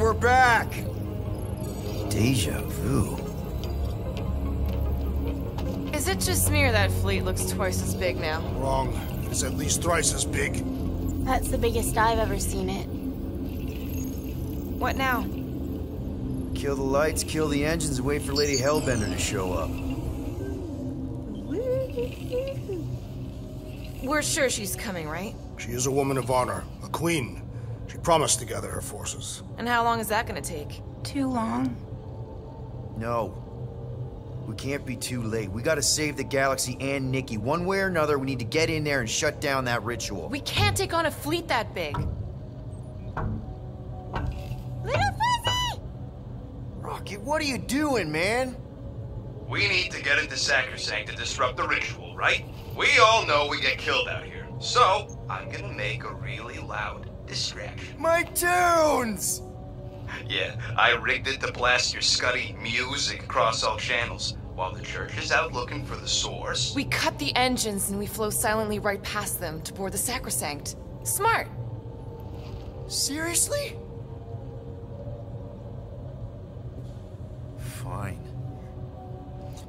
we're back! Deja vu. Is it just me or that fleet looks twice as big now? Wrong. It's at least thrice as big. That's the biggest I've ever seen it. What now? Kill the lights, kill the engines, and wait for Lady Hellbender to show up. We're sure she's coming, right? She is a woman of honor, a queen. She promised to gather her forces. And how long is that gonna take? Too long. No. We can't be too late. We gotta save the galaxy and Nikki. One way or another, we need to get in there and shut down that ritual. We can't take on a fleet that big. Little Fuzzy! Rocket, what are you doing, man? We need to get into Sacrosanct to disrupt the ritual, right? We all know we get killed out here. So, I'm gonna make a really loud distraction. My tunes! Yeah, I rigged it to blast your scuddy music across all channels, while the church is out looking for the source. We cut the engines and we flow silently right past them to board the Sacrosanct. Smart. Seriously? Fine.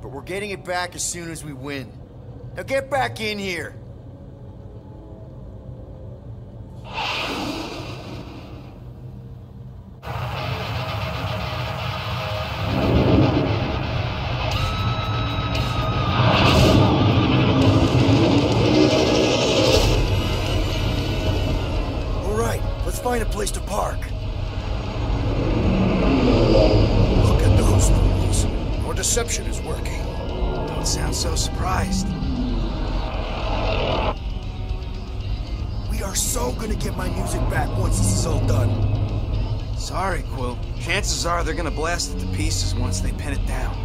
But we're getting it back as soon as we win. Now get back in here! Music back once this is all done. Sorry, Quill. Chances are they're gonna blast it to pieces once they pin it down.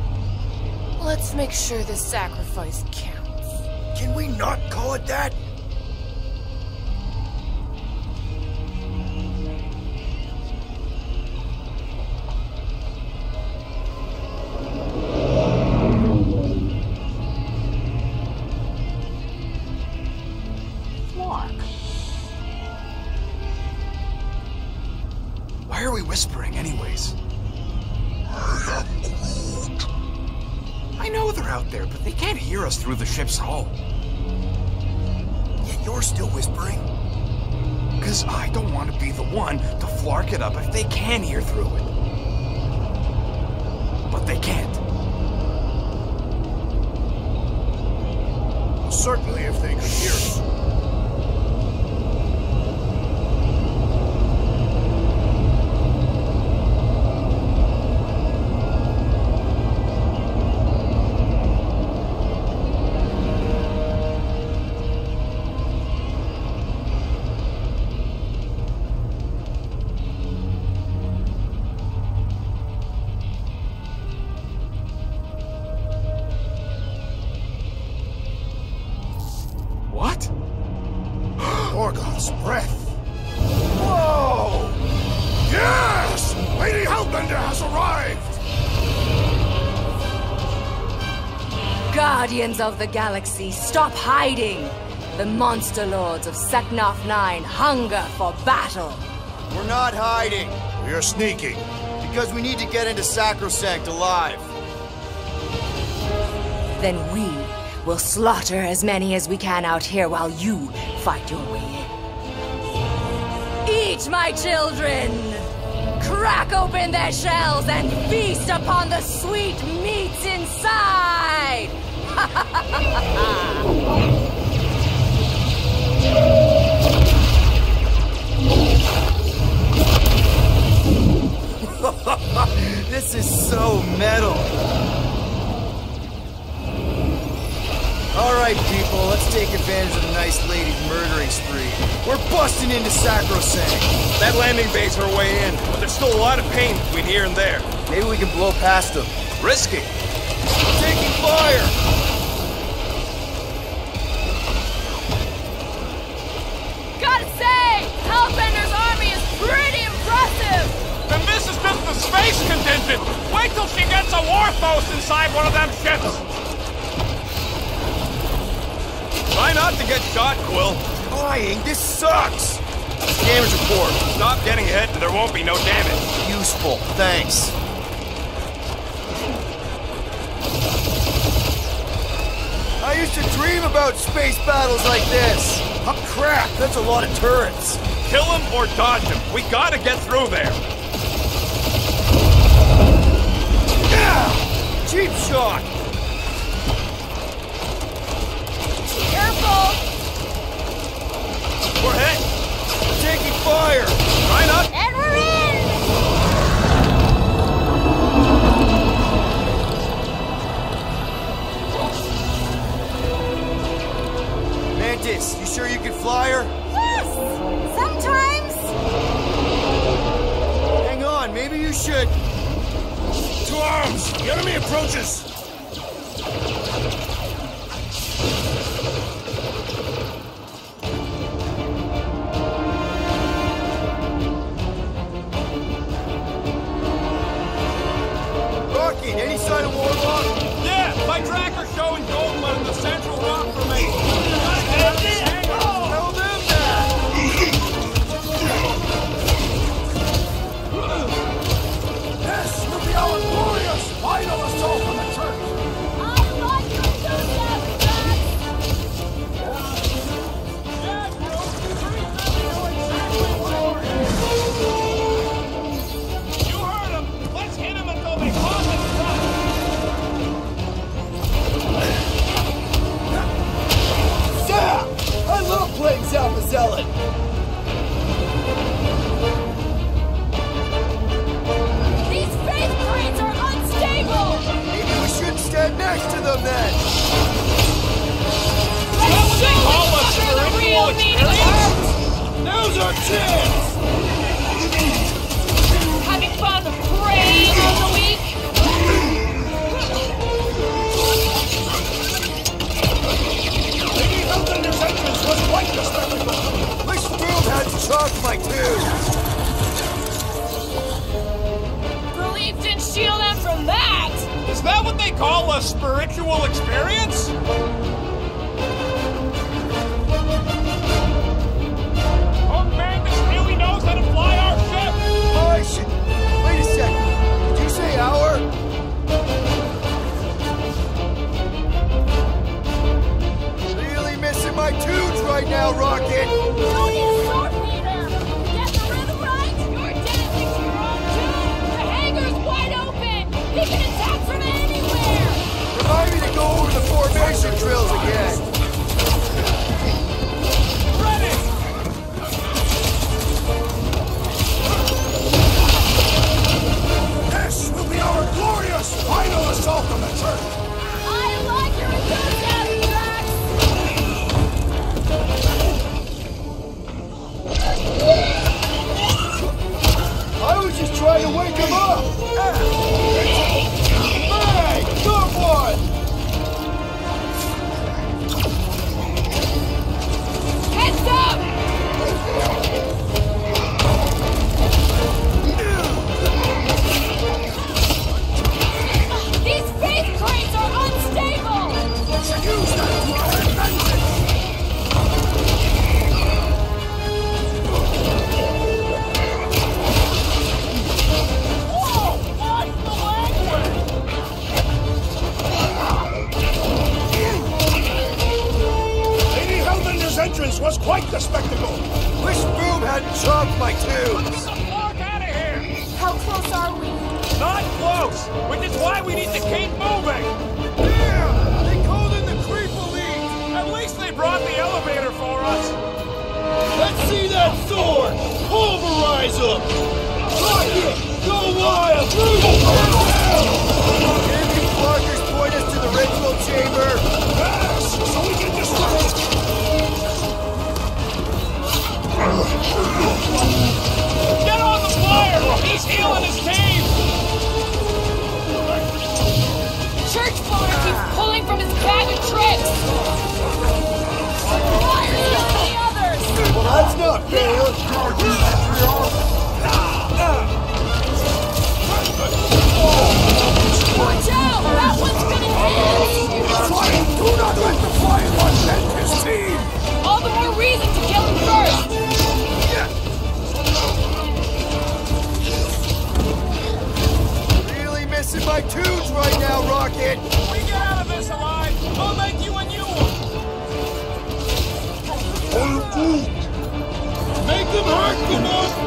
Let's make sure this sacrifice counts. Can we not call it that? Ship's Guardians of the Galaxy, stop hiding! The Monster Lords of Seknarf 9 hunger for battle! We're not hiding, We are sneaking. because we need to get into Sacrosanct alive. Then we will slaughter as many as we can out here while you fight your way in. Eat, my children! Crack open their shells and feast upon the sweet meats inside! This is so metal. All right, people, let's take advantage of the nice lady's murdering spree. We're busting into Sacrosanct. That landing bay's her way in, but there's still a lot of pain between here and there. Maybe we can blow past them. Risky. We're taking fire! Space contingent. Wait till she gets a Warthos inside one of them ships. Try not to get shot, Quill. Flying, this sucks! Damage report. Stop getting hit and there won't be no damage. Useful. Thanks. I used to dream about space battles like this. Oh, crap, that's a lot of turrets. Kill him or dodge him. We gotta get through there. Cheap shot! Careful! We're hit. We're taking fire! Try not. And we're in! Mantis, you sure you can fly her? Yes! Sometimes! Hang on, maybe you should. Arms! The enemy approaches! Rocket, any sign of Warlock? Yeah, my tracker's showing Goldman in the central next to them then! Let's show call the us fucker the spiritual real meaning of Now's our chance! Having fun preying on the weak? Lady Hellbender's entrance was quite the spectacle! Wish World had chalked my tubes! Relief didn't shield them from that! Is that what they call a spiritual experience? Oh man, this really knows how to fly our ship. I should... Wait a second. Did you say hour? Really missing my tunes right now, Rocket! Remind me to go over the formation drills again. Ready. This will be our glorious final assault on the church!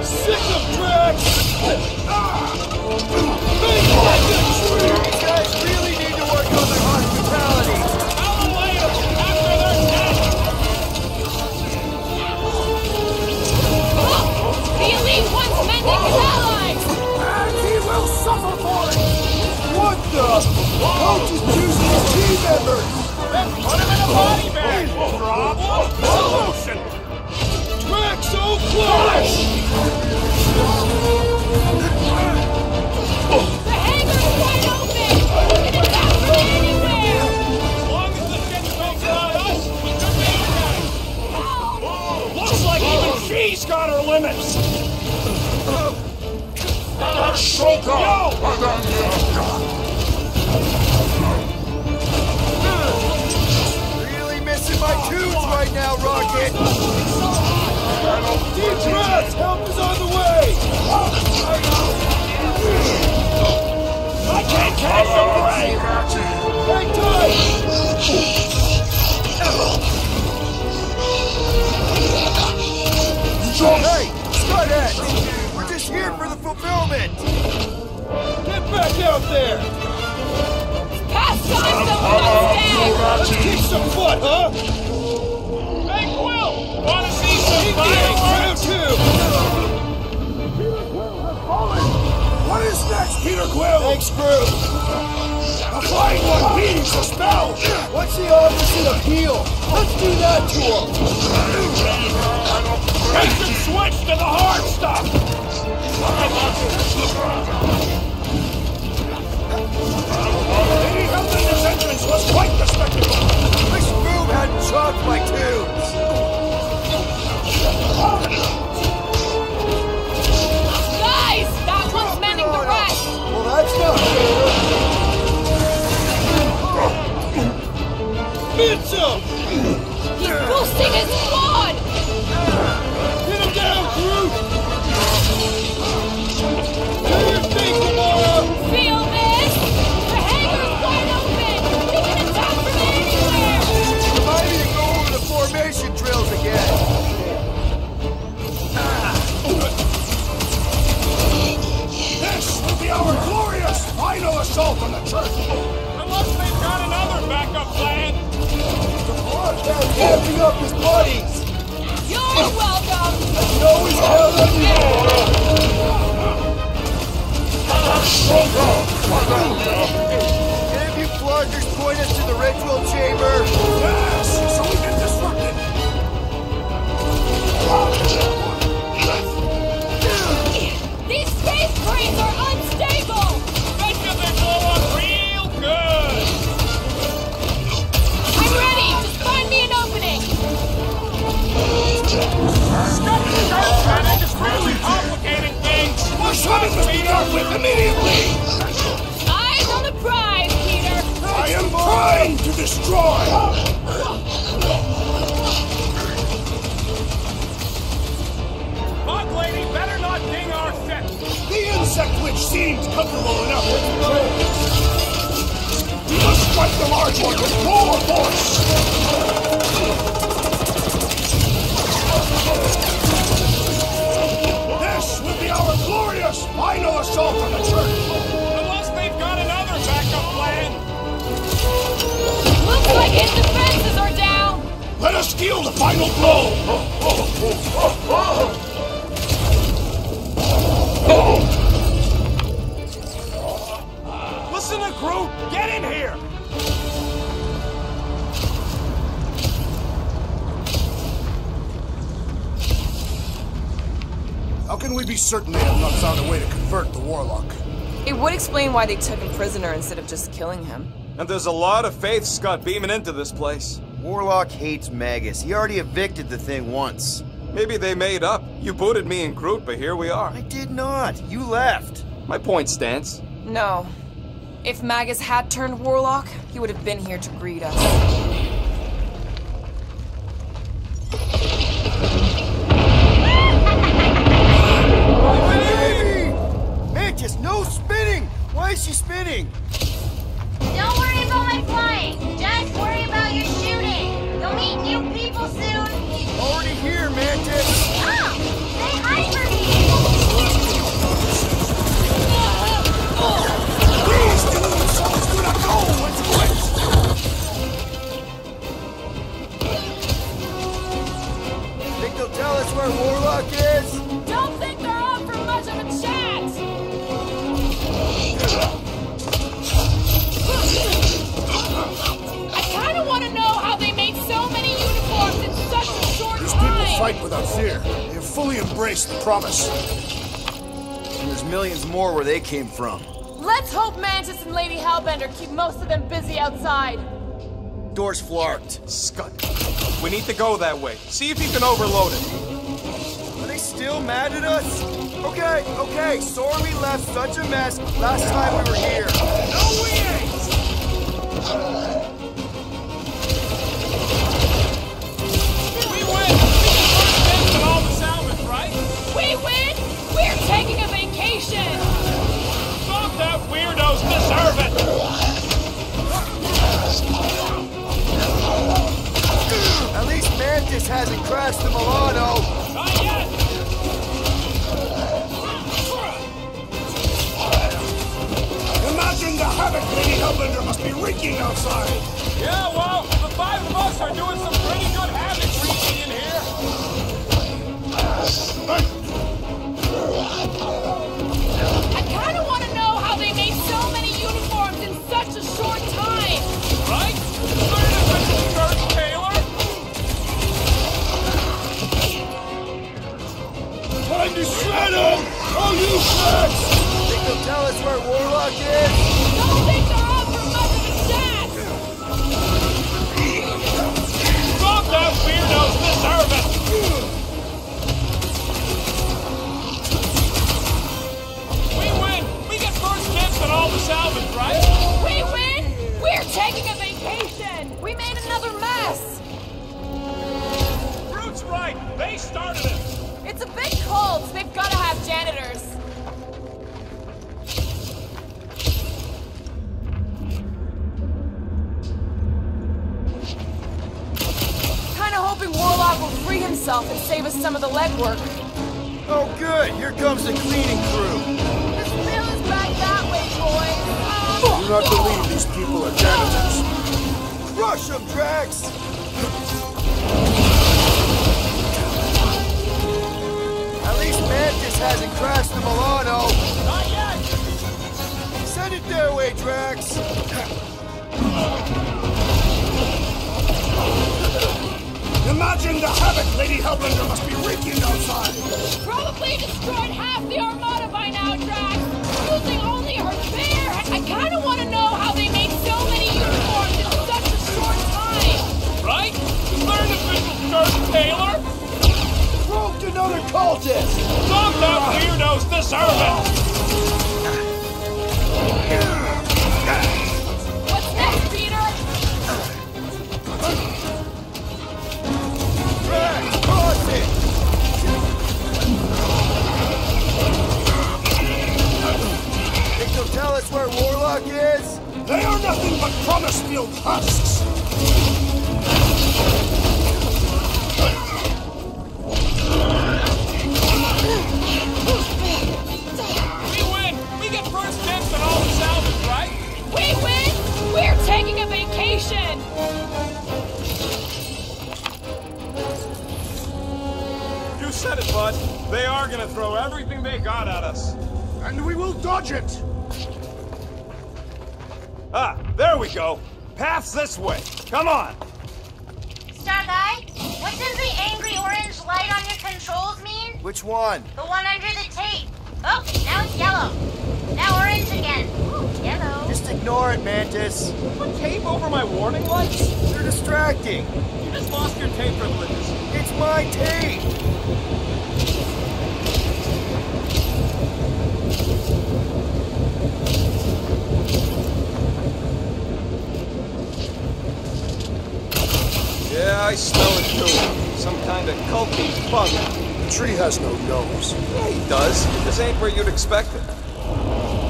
Sick of! These guys really need to work on their hospitality. Them later, after they're dead. The elite! And he will suffer for it! What the? Coach is choosing team members! Body bag. Problem? Solution. Close! Got her limits. Really missing my tunes right now, Rocket. Deep breaths! Help is on the way! I can't catch them away. Hang tight! Hey, Scudhead! We're just here for the fulfillment. Get back out there! Past time someone got stabbed! Let's kick some butt, huh? Hey, Quill, wanna see some He fireworks? did, too! What is next, Peter Quill? Thanks, Groot. A flying one beats the spell! What's the opposite of heal? Let's do that to him! Switch to the hard stuff. Entrance was quite the spectacle! Let us deal the final blow! Listen to Groot. Get in here. How can we be certain they have not found a way to convert the Warlock? It would explain why they took him prisoner instead of just killing him. And there's a lot of faith Scott beaming into this place. Warlock hates Magus. He already evicted the thing once. Maybe they made up. You booted me and Groot, but here we are. I did not. You left. My point stands. No. If Magus had turned Warlock, he would have been here to greet us. Baby! Mantis, no spinning! Why is she spinning? Where Warlock is? Don't think they're up for much of a chat! I kinda wanna know how they made so many uniforms in such a short These people fight without fear. They have fully embraced the promise. And there's millions more where they came from. Let's hope Mantis and Lady Hellbender keep most of them busy outside. Door's flarked. Scud. We need to go that way. See if you can overload it. Still mad at us? Okay, okay, sorry we left such a mess last time we were here. No, we ain't! That weirdos deserve it! What's next, Peter? Drax, cross it! Think they'll tell us where Warlock is? They are nothing but promise-filled husks. Said it, bud. They are gonna throw everything they got at us. And we will dodge it. Ah, there we go. Path's this way. Come on. Star Guy, what does the angry orange light on your controls mean? Which one? The one under the tape. Oh, now it's yellow. Now orange again. Ooh, yellow. Just ignore it, Mantis. Put tape over my warning lights? They're distracting. You just lost your tape privileges. It's my tape! Yeah, I smell it too. Some kind of culty bug. The tree has no nose. Yeah, he does. This ain't where you'd expect it.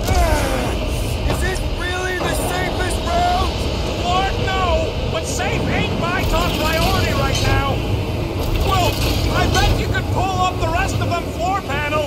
Ah, is this really the safest route? Lord, no! But safe ain't my top priority right now! Well, I bet you could pull up the rest of them floor panels!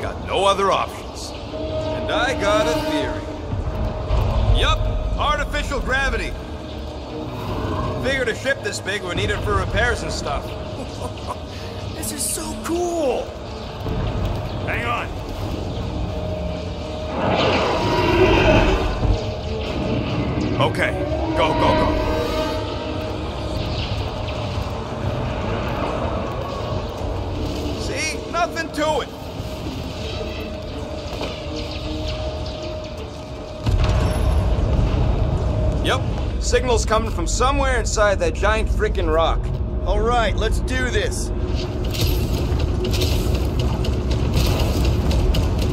Got no other options. And I got a theory. Yup, artificial gravity. Figured a ship this big would need it for repairs and stuff. This is so cool! Hang on. Okay, go, go, go. See? Nothing to it. Signal's coming from somewhere inside that giant freaking rock. All right, let's do this.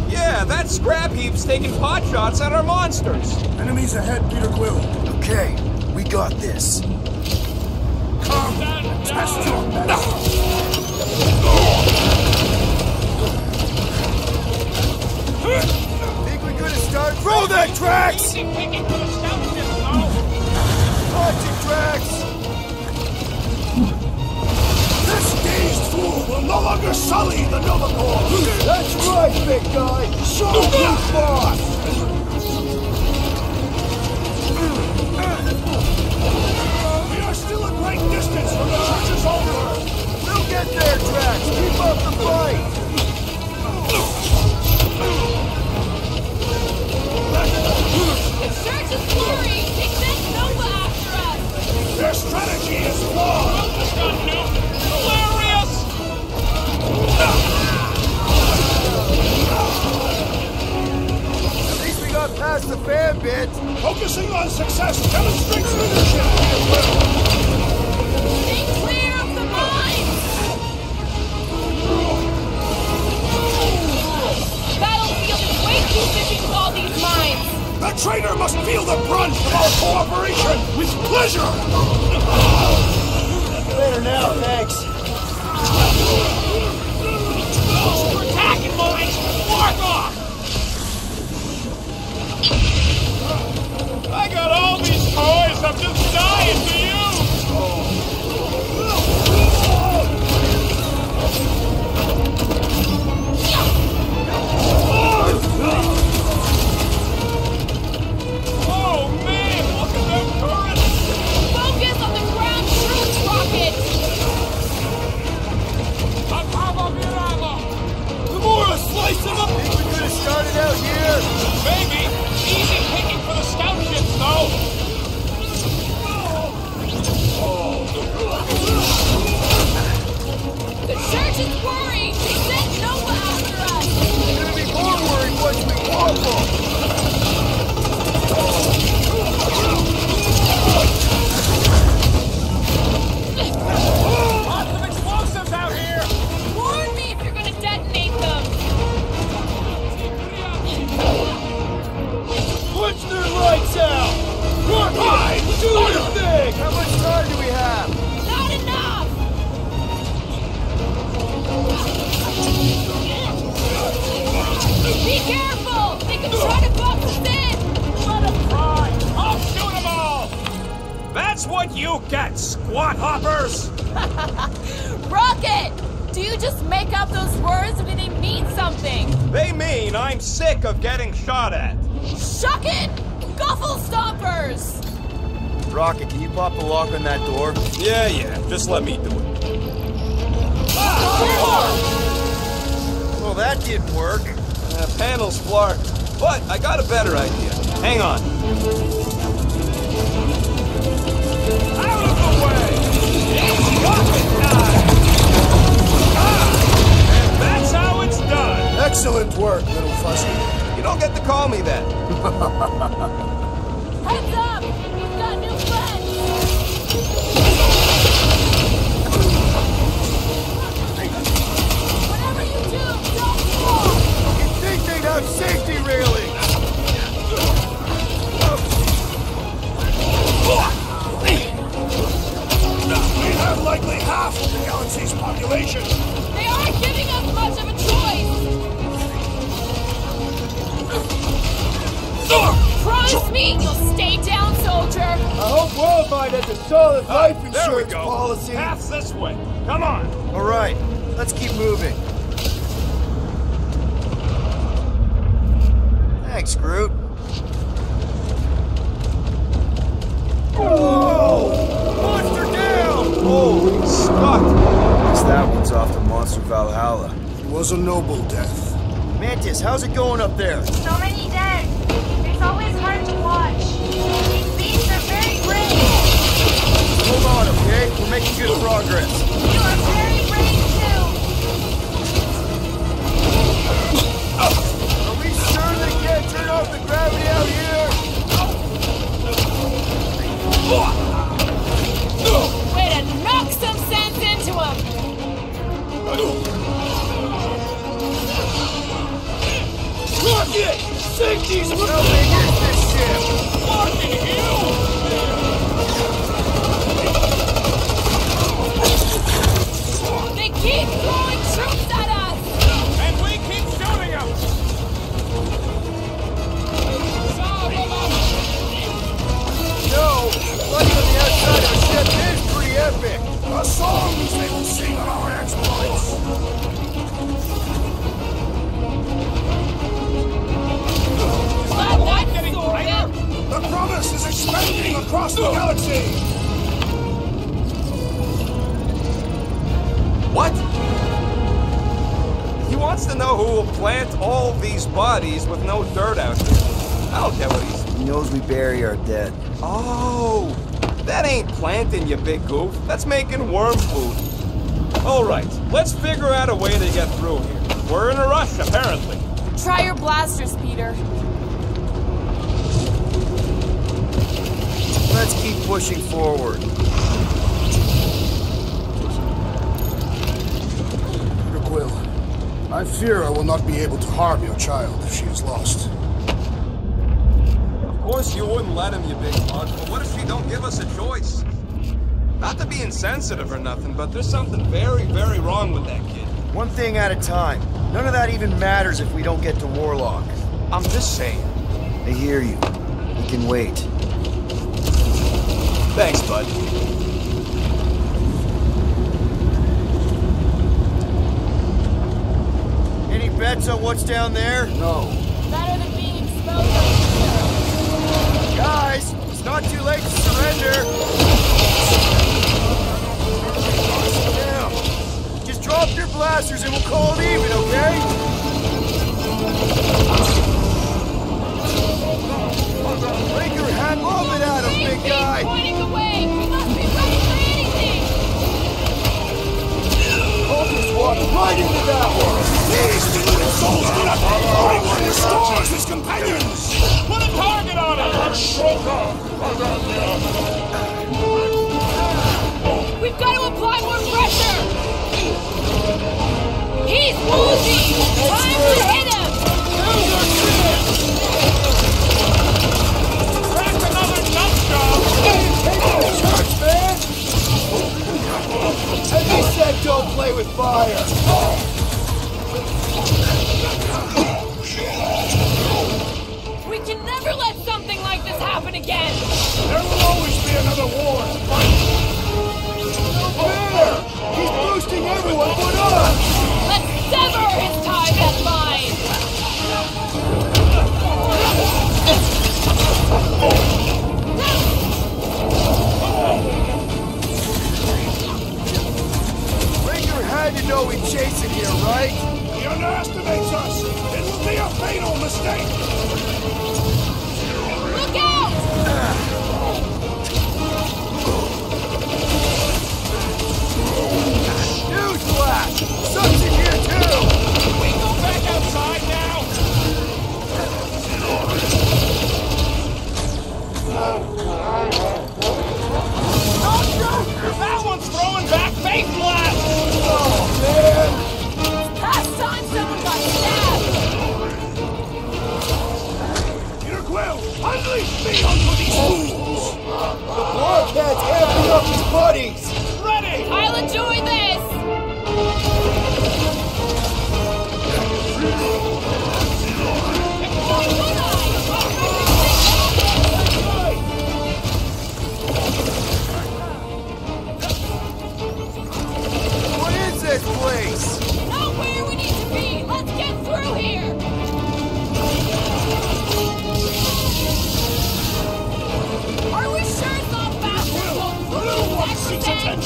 Yeah, that scrap heap's taking pot shots at our monsters. Enemies ahead, Peter Quill. Okay, we got this. Come, test your medicine. Think we could have started. Throw that Drax! Watch it, Drax! This dazed fool will no longer sully the Nova Corps. That's right, big guy. Show who's boss. We are still a great distance from the church's altar. We'll get there, Drax! Keep up the fight! The is glory! They sent Nova after us! Their strategy is flawed. Hilarious! At least we got past the fan bit. Focusing on success demonstrates leadership, Peter Quill. Stay clear of the mines! Battlefield is way too busy with all these mines! The traitor must feel the brunt of our cooperation with pleasure. Later now, thanks. We're attacking mines! Mark off! I got all these toys I'm just dying to use! Started out here? Maybe! Easy picking for the scout ships, though! Oh. The church is worried! Careful! They can try to box us in! Let them try! I'll shoot them all! That's what you get, squat hoppers! Rocket! Do you just make up those words or do they mean something? They mean I'm sick of getting shot at. Shuck it! Guffle stompers! Rocket, can you pop the lock on that door? Yeah, yeah, just let me do it. Well, that didn't work. Uh, panel's flark. But I got a better idea. Hang on. Out of the way! It's rocket time! Ah! And that's how it's done! Excellent work, little fuzzy. You don't get to call me that. Heads up! We've got new friends! Whatever you do, don't fall! You'd think they'd have safety half of the galaxy's population. They aren't giving us much of a choice. Uh, Promise me you'll stay down, soldier. I hope Worldvine has a solid uh, life insurance policy. Half this way. Come on. All right, let's keep moving. Thanks, Groot. Oh. Holy Scott! Guess that one's off to Monster Valhalla. It was a noble death. Mantis, how's it going up there? So many dead. It's always hard to watch. These beasts are very brave. Hold on, okay? We're making good progress. You are very brave too. Are we sure they can't turn off the gravity out here? Look it! Sink these big is this ship? Across the galaxy. What? He wants to know who will plant all these bodies with no dirt out there. I don't get what he's... He knows we bury our dead. Oh, that ain't planting, you big goof. That's making worm food. All right, let's figure out a way to get through here. We're in a rush, apparently. Try your blasters, Peter. Let's keep pushing forward. Peter Quill, I fear I will not be able to harm your child if she is lost. Of course you wouldn't let him, you big bug, but what if she don't give us a choice? Not to be insensitive or nothing, but there's something very, very wrong with that kid. One thing at a time. None of that even matters if we don't get to Warlock. I'm just saying. I hear you. We can wait. Thanks, bud. Any bets on what's down there? No. Better than being exposed on Guys, it's not too late to surrender. Now, just drop your blasters and we'll call it even, okay? Break hand, lob it at him, big guy. pointing away! We must be ready for anything! Focus walked right into that one. These deluded souls do not find what restores his companions. Put a target on him! We've got to apply more pressure! He's woozy! Don't play with fire. We can never let something like this happen again! There will always be another war. Fair! He's boosting everyone but us! Let's sever his ties and mine! Raker had to know we'd chasing here, right? He underestimates us. It will be a fatal mistake. Look out! Newsflash! Sucks in here too! We go back outside now! That one's throwing back face blast! Oh, man! It's past time someone got stabbed! Inner Quill, unleash me onto these fools! The bloodhead's amping up his body!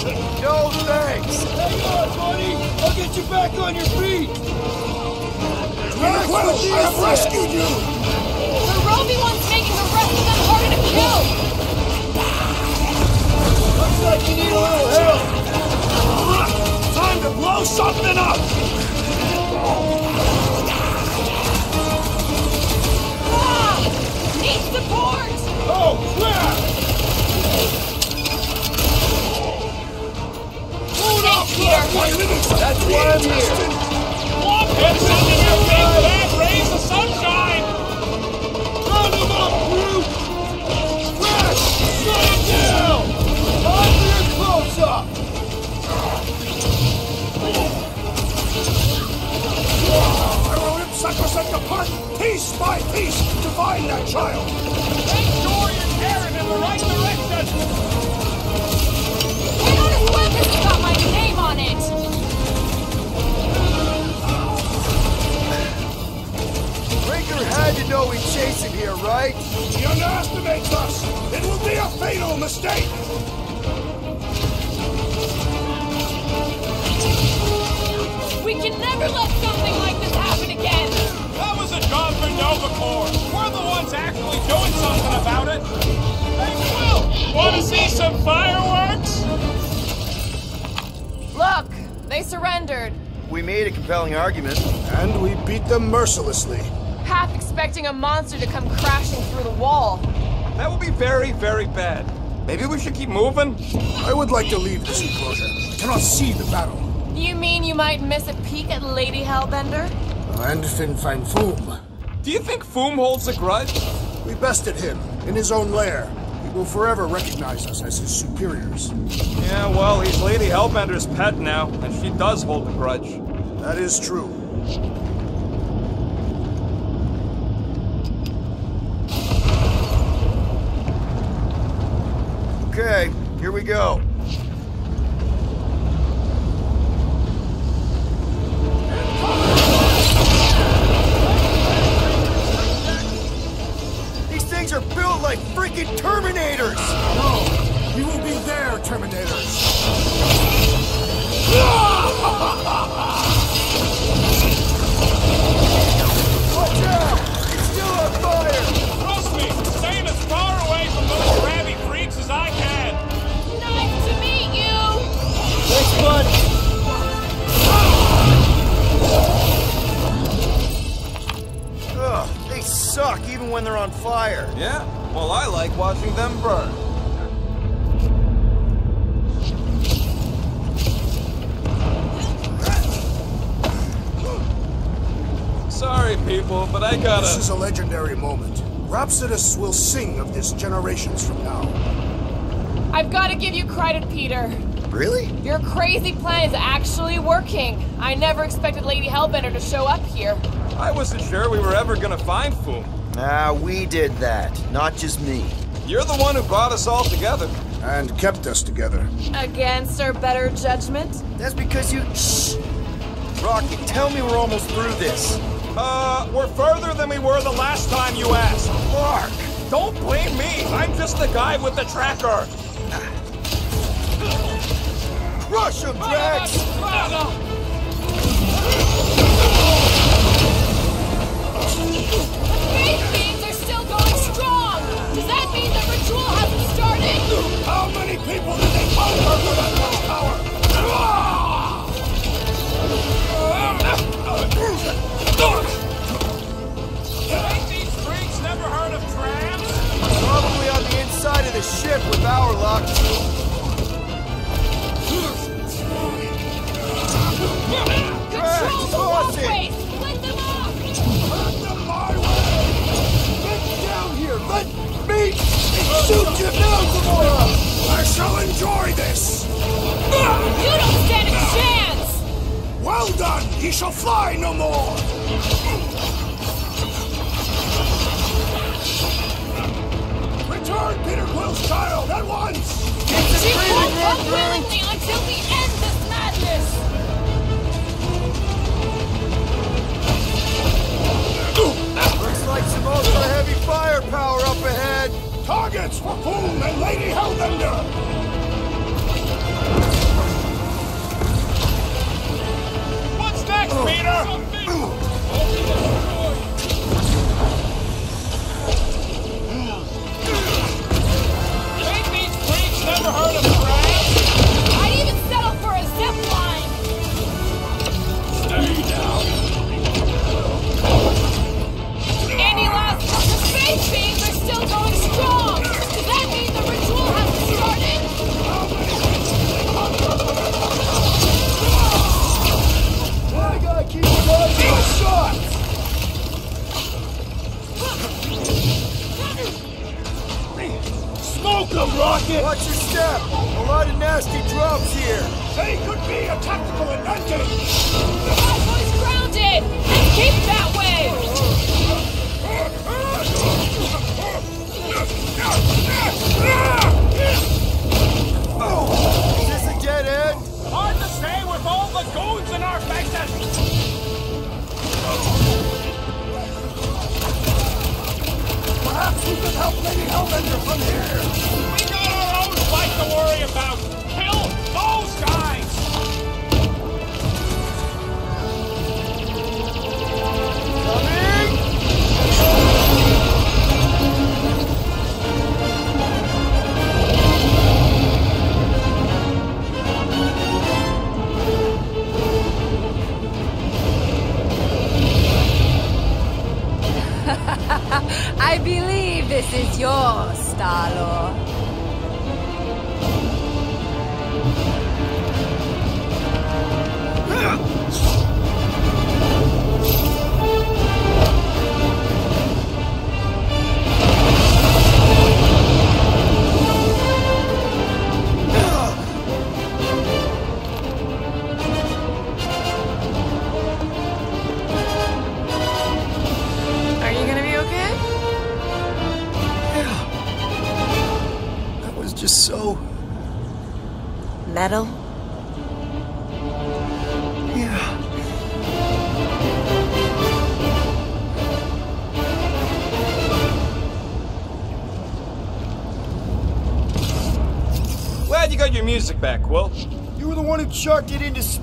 No thanks. Hang on, buddy. I'll get you back on your feet. Quill, I have rescued you. The Roby one's making the rest of them harder to kill! Looks like you need a little help. Time to blow something up. Ah! Need support! Oh, crap! That's why I'm here. Bad rays of sunshine! Him up! Shut him down! Time for your close-up! I apart piece by piece that child! Make sure you're carrying in the right direction! Wait on his weapon! It's got my name on it! Raker had to know we'd chase him here, right? He underestimates us! It will be a fatal mistake! We can never let something like this happen again! That was a job for Nova Corps. We're the ones actually doing something about it. Hey, Will, want to see some fireworks? Look, they surrendered. We made a compelling argument. And we beat them mercilessly. Half expecting a monster to come crashing through the wall. That would be very, very bad. Maybe we should keep moving? I would like to leave this enclosure. I cannot see the battle. You mean you might miss a peek at Lady Hellbender? And Fin Fang Foom. Do you think Foom holds a grudge? We bested him in his own lair. Will forever recognize us as his superiors. Yeah, well, he's Lady Hellbender's pet now, and she does hold a grudge. That is true. Okay, here we go. Freaking Terminators! Oh, no, we will be there, Terminators. Watch out! It's still on fire! Trust me, staying as far away from those crabby freaks as I can. Nice to meet you! Thanks, bud! Ugh, they suck even when they're on fire. Yeah? Well, I like watching them burn. Sorry, people, but I gotta. This is a legendary moment. Rhapsodists will sing of this generations from now. I've got to give you credit, Peter. Really? Your crazy plan is actually working. I never expected Lady Hellbender to show up here. I wasn't sure we were ever gonna find Foom. Ah, we did that, not just me. You're the one who brought us all together. And kept us together. Against our better judgment? That's because you. Shh! Rocket, tell me we're almost through this. Uh, we're further than we were the last time you asked. Mark! Don't blame me. I'm just the guy with the tracker. Crush him, Drax! Faith beings are still going strong! Does that mean the ritual hasn't started? How many people did they conquer with that power? From here! We got our own fight to worry about.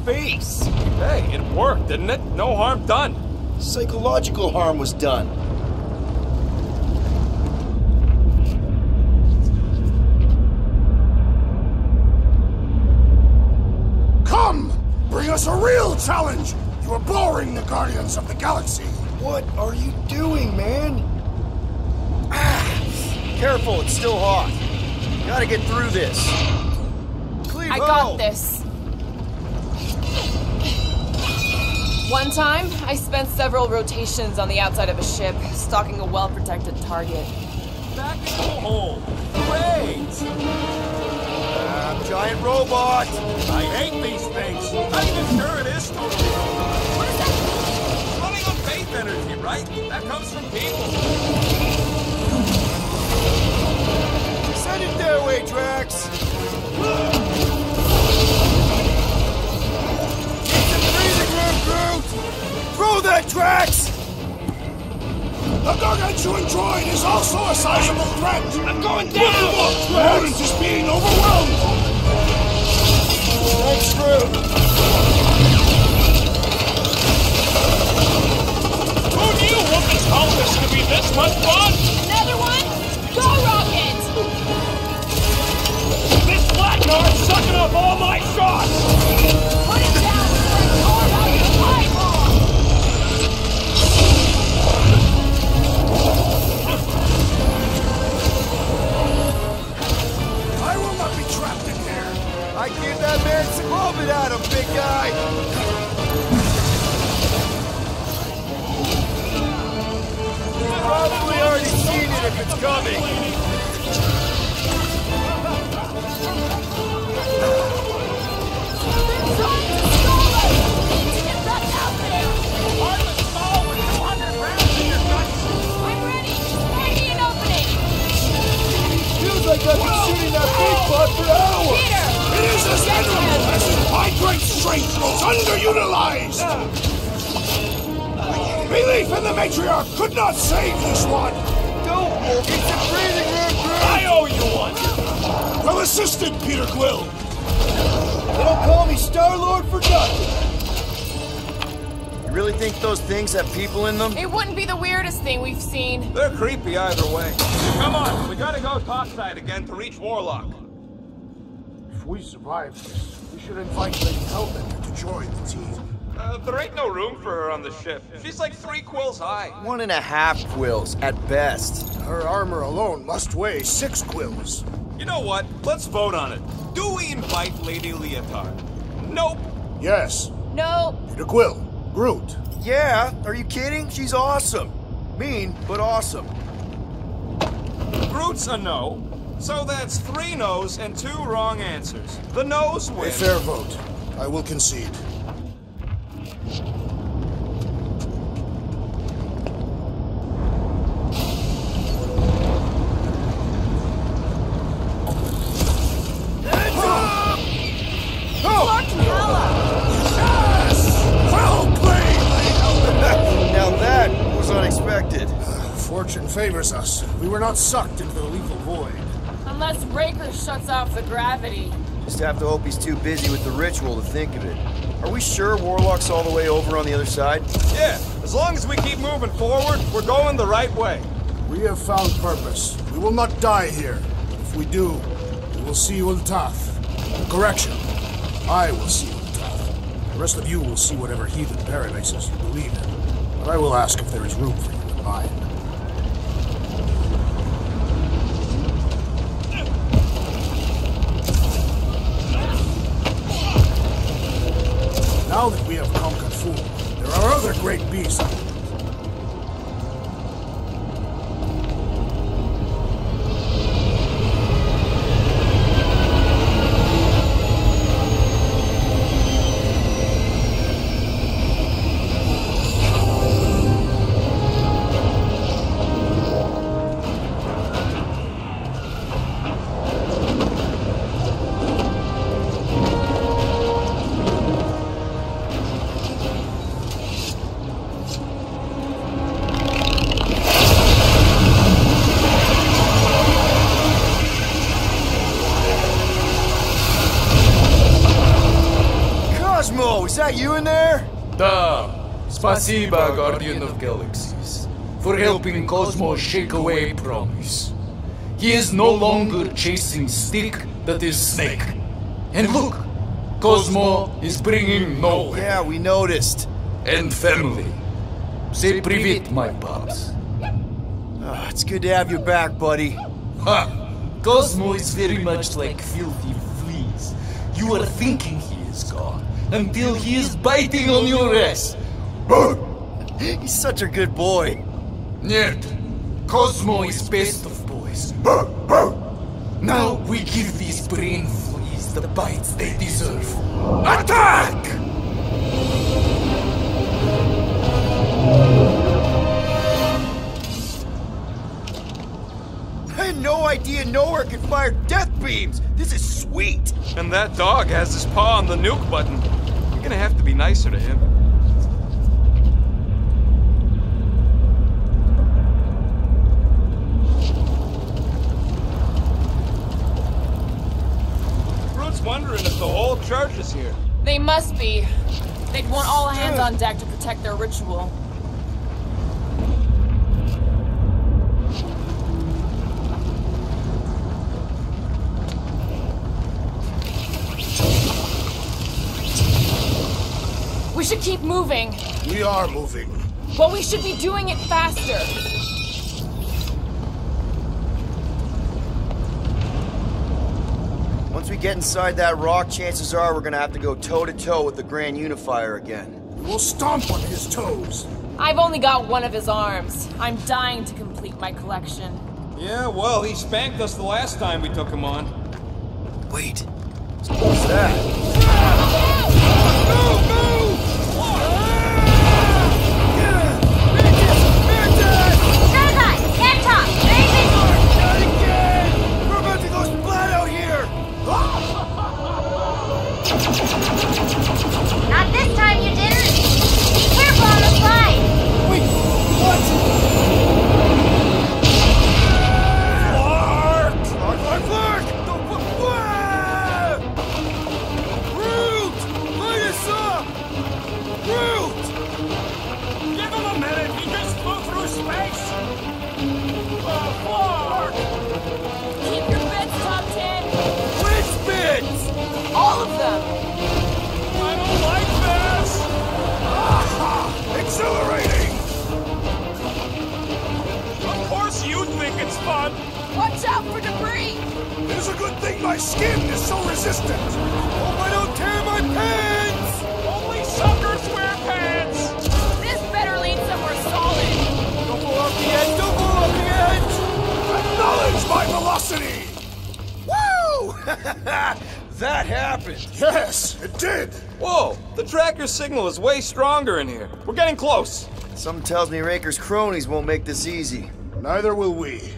Space! Hey, it worked, didn't it? No harm done. Psychological harm was done. Come! Bring us a real challenge! You are boring the Guardians of the Galaxy! What are you doing, man? Ah, careful, it's still hot. Gotta get through this. Several rotations on the outside of a ship, stalking a well-protected target. Back in the hole. Great. Ah, giant robot! I hate these things. Not even sure it is totally What is that? Running on faith energy, right? That comes from people. Send it their way, Drax! Groot! Throw that, Drax! The gargantuan droid is also a sizable threat! I'm going down! The opponent is being overwhelmed! Thanks, Groot! Who knew Whoopi's home was gonna be this much fun? Another one? Go, Rocket! This blackguard's sucking up all my shots! Give that man some orbit at him, big guy! You've probably already seen it if it's coming. Hard to stall with 200 rounds in your guts! I'm ready! Find me an opening! Feels like I've been shooting that big butt for hours! Peter! It is as admirable as my great strength was underutilized! Belief in the matriarch could not save this one! Don't move! It's a breathing room, Groot! I owe you one! Well assisted, Peter Quill! They don't call me Star-Lord for nothing! You really think those things have people in them? It wouldn't be the weirdest thing we've seen. They're creepy either way. Come on, we gotta go topside again to reach Warlock. If we survive this, we should invite Lady Hellbender to join the team. Uh, there ain't no room for her on the ship. She's like three quills high. One and a half quills, at best. Her armor alone must weigh six quills. You know what? Let's vote on it. Do we invite Lady Leotard? Nope. Yes. Nope. Peter Quill. Groot. Yeah, are you kidding? She's awesome. Mean, but awesome. Groot's a no. So that's three no's and two wrong answers. The no's win. A fair vote. I will concede. now that was unexpected. Fortune favors us. We were not sucked into the lethal void. Unless Raker shuts off the gravity. Just have to hope he's too busy with the ritual to think of it. Are we sure Warlock's all the way over on the other side? Yeah, as long as we keep moving forward, we're going the right way. We have found purpose. We will not die here. If we do, we will see Ultath. Correction. I will see Ultath. The rest of you will see whatever heathen paradises you believe in. But I will ask if there is room for you in mine. Now that we have conquered Foom, there are other great beasts Спасибо, Guardian of Galaxies, for helping Cosmo shake away Promise. He is no longer chasing stick that is snake. And look, Cosmo is bringing Knowhere. Yeah, we noticed. And family. Say привет, my boss. Oh, ah, it's good to have you back, buddy. Ha! Cosmo is very much like filthy fleas. You are thinking he is gone until he is biting on your ass. He's such a good boy. Nerd, Cosmo is best of boys. Now we give these brain fleas the bites they deserve. Attack! I had no idea Knowhere could fire death beams. This is sweet. And that dog has his paw on the nuke button. You're gonna have to be nicer to him. Wondering if the whole church is here. They must be. They'd want all hands on deck to protect their ritual. We should keep moving, We are moving. but we should be doing it faster. Once we get inside that rock, chances are we're gonna have to go toe to toe with the Grand Unifier again. We'll stomp on his toes. I've only got one of his arms. I'm dying to complete my collection. Yeah, well, he spanked us the last time we took him on. Wait, what's that? Shergai, my skin is so resistant! Hope I don't tear my pants! Only suckers wear pants! This better lead somewhere solid! Don't the edge! Don't the edge! Acknowledge my velocity! Woo! that happened! Yes, it did! Whoa, the tracker signal is way stronger in here. We're getting close. Something tells me Raker's cronies won't make this easy. Neither will we.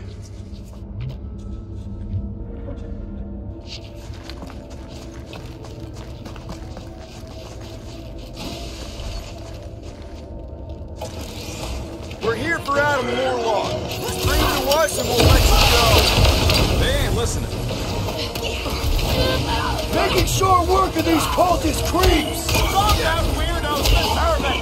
Making short work of these cultist creeps! Calm down, weirdos! This Herman!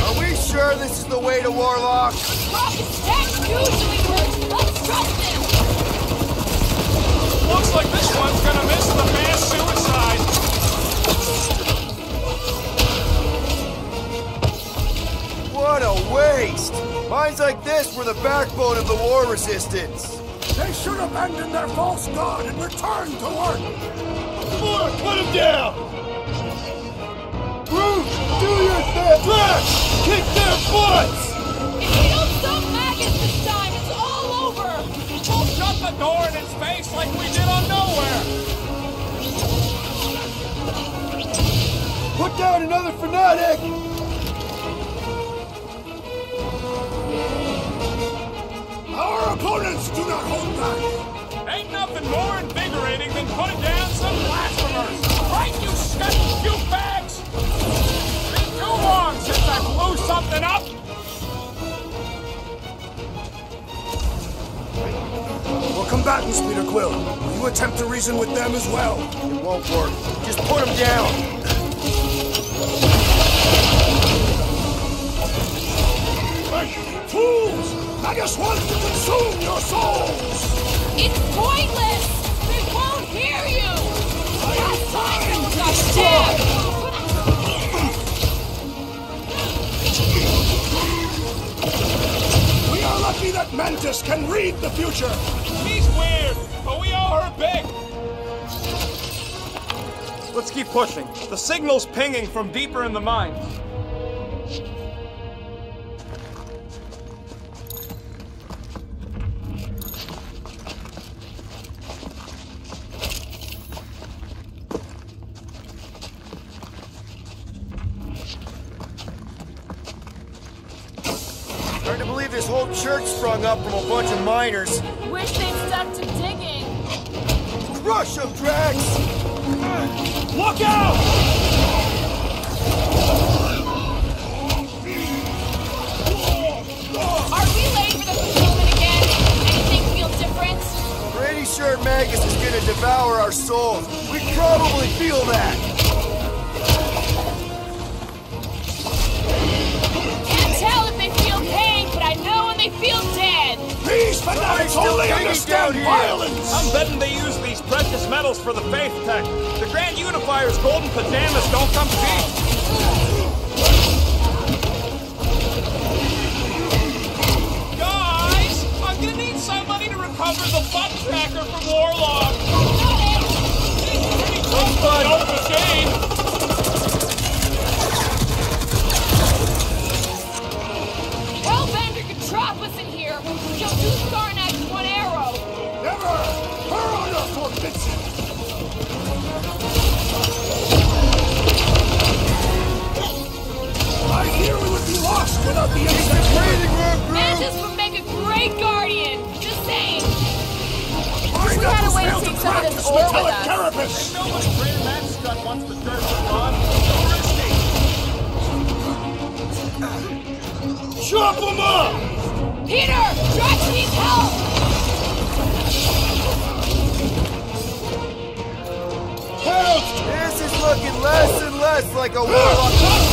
Are we sure this is the way to Warlock? That usually works. Let's trust him. Looks like this one's gonna miss the mass suicide. What a waste! Mines like this were the backbone of the war resistance. They should abandon their false god and return to work. Come on, put him down! Brute, do your thing! Thrash, kick their butts! If we don't stop Magus this time, it's all over. We'll shut the door in its face like we did on Knowhere. Put down another fanatic! Our opponents do not hold back. Ain't nothing more invigorating than putting down some blasphemers. Right, you scutty you bags? Been too long since I blew something up. We're combatants, Peter Quill. Will you attempt to reason with them as well? It won't work. Just put him down. Fools! Magus wants to consume your souls! It's pointless. They won't hear you. Last time someone got. We are lucky that Mantis can read the future! She's weird, but we owe her big. Let's keep pushing. The signal's pinging from deeper in the mine. Church sprung up from a bunch of miners. Wish they'd stuck to digging. Crush them, Drax! Look out! Are we late for the fulfillment again? Anything feel different? Pretty sure Magus is gonna devour our souls. We probably feel that. Fanatics still only understand violence! I'm betting they use these precious metals for the faith tech. The Grand Unifier's golden pajamas don't come cheap. Guys, I'm gonna need somebody to recover the butt tracker from Warlock. Pretty close to an old machine. Hellbender could trap us in here. Kill two would be lost without the insect Mantis would make a great guardian. Just saying. My We had a way to fail take some of this this ore with metallic us. carapace! No one's greater than Strut once the dirt was gone. So. Chop them up! Peter, Drax needs help. Help! This is looking less and less like a Warlock.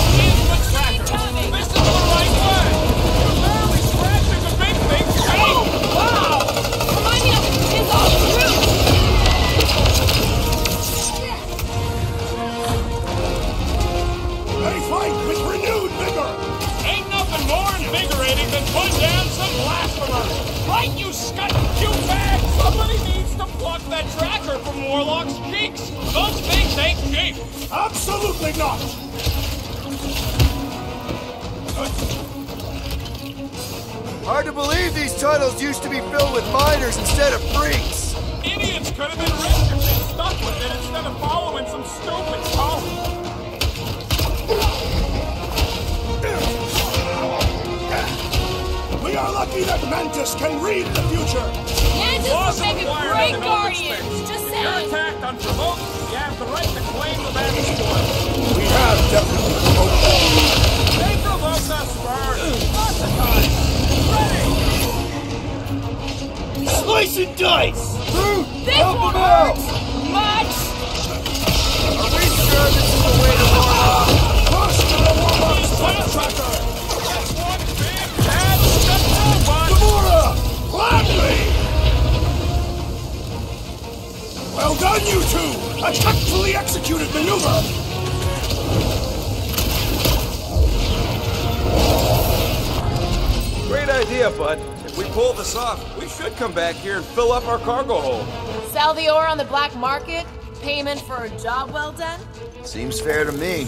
Fill up our cargo hold. Sell the ore on the black market? Payment for a job well done? Seems fair to me.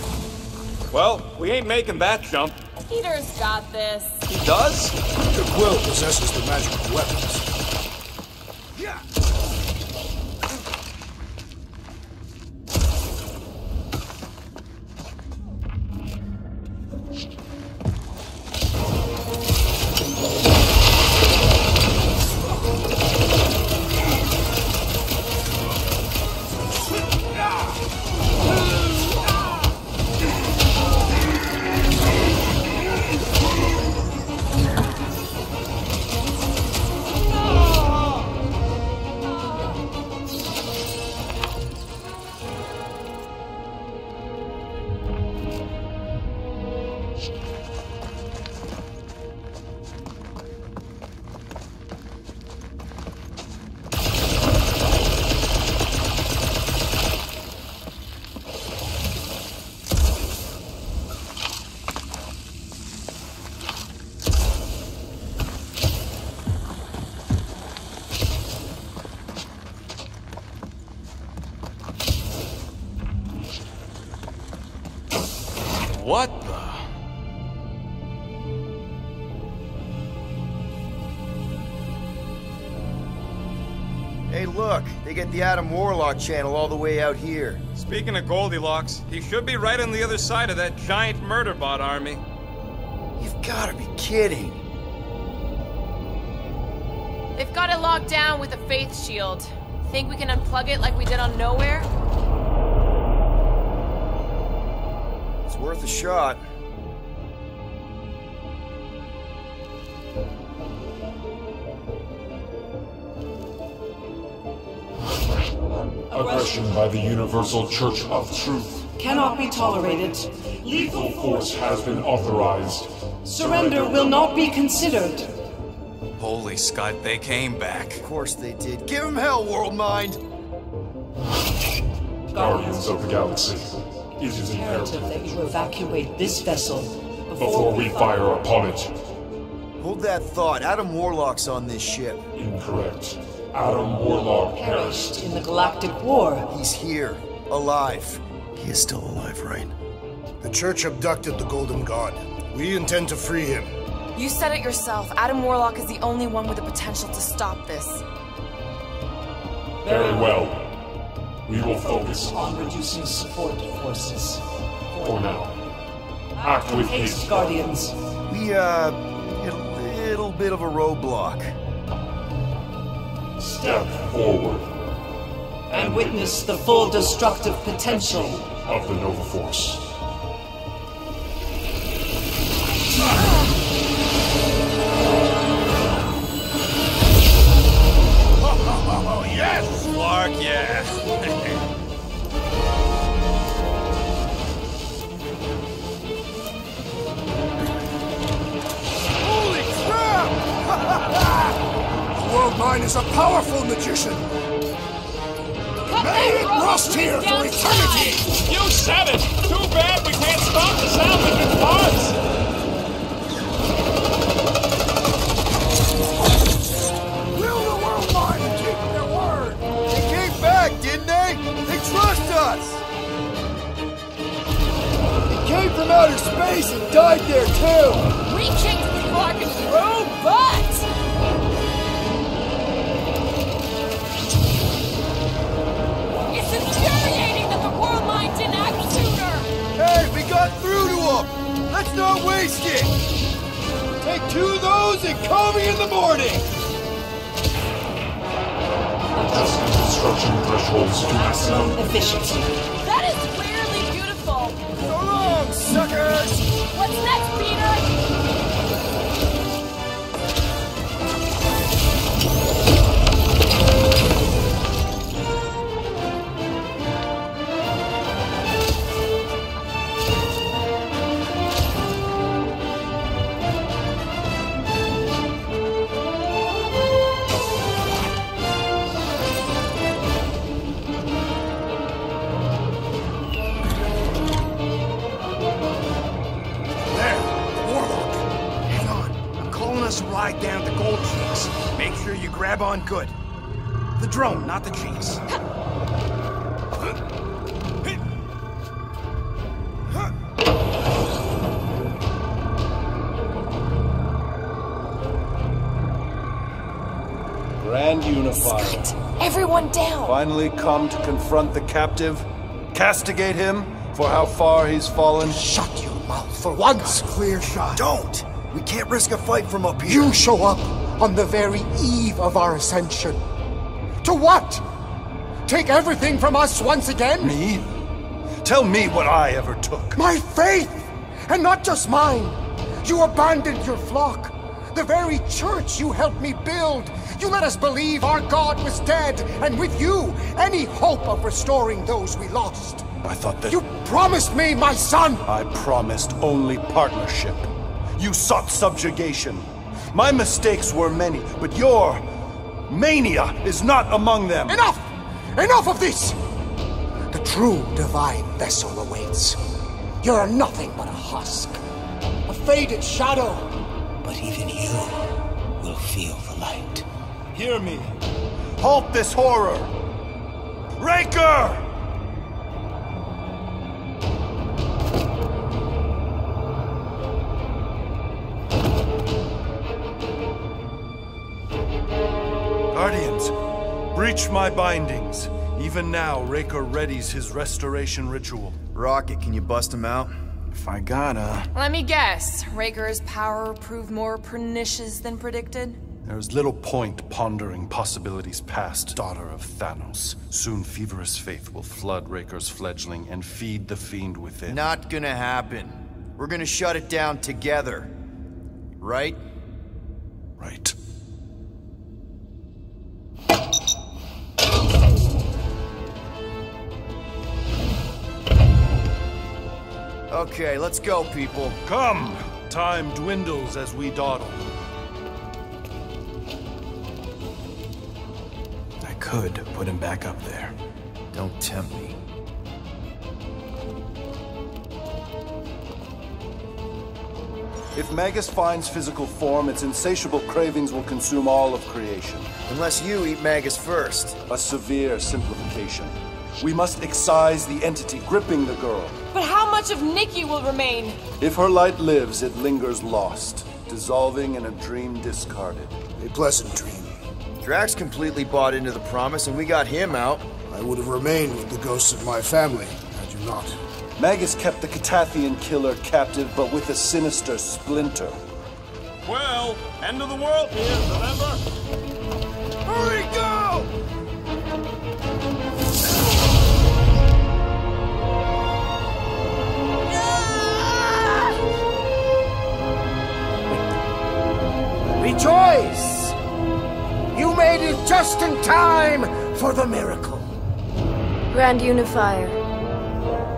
Well, we ain't making that jump. Peter's got this. He does? The quill possesses the magical of they get the Adam Warlock channel all the way out here. Speaking of Goldilocks, he should be right on the other side of that giant murderbot army. You've gotta be kidding. They've got it locked down with a faith shield. Think we can unplug it like we did on Knowhere? It's worth a shot. Aggression by the Universal Church of Truth. Cannot be tolerated. Lethal force has been authorized. Surrender will not be considered. Holy Scott, they came back. Of course they did. Give him hell, World Mind! Guardians of the Galaxy. It is Imperative imperative that you evacuate this vessel before we fire upon it. Hold that thought. Adam Warlock's on this ship. Incorrect. Adam Warlock perished in the Galactic War. He's here, alive. He is still alive, right? The Church abducted the Golden God. We intend to free him. You said it yourself. Adam Warlock is the only one with the potential to stop this. Very well. We will focus on reducing support forces. for now. Act with haste, Guardians. We, uh, hit a little bit of a roadblock. Step forward And witness the full destructive potential of the Nova Force. The World Mind is a powerful magician. May it rust here for eternity! You said it! Too bad we can't stop the salvaging parts! Will the World Mind keep their word? They came back, didn't they? They trust us! He came from outer space and died there too! We kicked so I can throw butt! The world act sooner! Hey, we got through to him! Let's not waste it! Take two of those and call me in the morning! Adjusting construction thresholds to maximum efficiency. That is weirdly beautiful! So long, suckers! What's next, Peter? Drone, not the cheeks. Grand Unifier. Everyone down! Finally come to confront the captive, castigate him for how far he's fallen. Shut your mouth for once! Clear shot. Don't! We can't risk a fight from up here. You show up on the very eve of our ascension. To what? Take everything from us once again? Me? Tell me what I ever took. My faith! And not just mine! You abandoned your flock! The very church you helped me build! You let us believe our God was dead, and with you, any hope of restoring those we lost. I thought that. You promised me, my son! I promised only partnership. You sought subjugation. My mistakes were many, but your mania is not among them. Enough! Enough of this! The true divine vessel awaits. You're nothing but a husk, a faded shadow. But even you will feel the light. Hear me. Halt this horror! Raker! My bindings. Even now, Raker readies his restoration ritual. Rocket, can you bust him out? If I gotta. Let me guess. Raker's power proved more pernicious than predicted? There's little point pondering possibilities past, daughter of Thanos. Soon feverous faith will flood Raker's fledgling and feed the fiend within. Not gonna happen. We're gonna shut it down together. Right? Right. Okay, let's go, people. Come! Time dwindles as we dawdle. I could put him back up there. Don't tempt me. If Magus finds physical form, its insatiable cravings will consume all of creation. Unless you eat Magus first. A severe simplification. We must excise the entity gripping the girl. But how much of Nikki will remain? If her light lives, it lingers lost, dissolving in a dream discarded. A pleasant dream. Drax completely bought into the promise, and we got him out. I would have remained with the ghosts of my family had you not. Magus kept the Catathian killer captive, but with a sinister splinter. Well, end of the world here, remember? Hurry, go! Rejoice! You made it just in time for the miracle. Grand Unifier,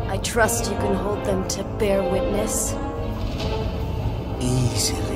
I trust you can hold them to bear witness. Easily.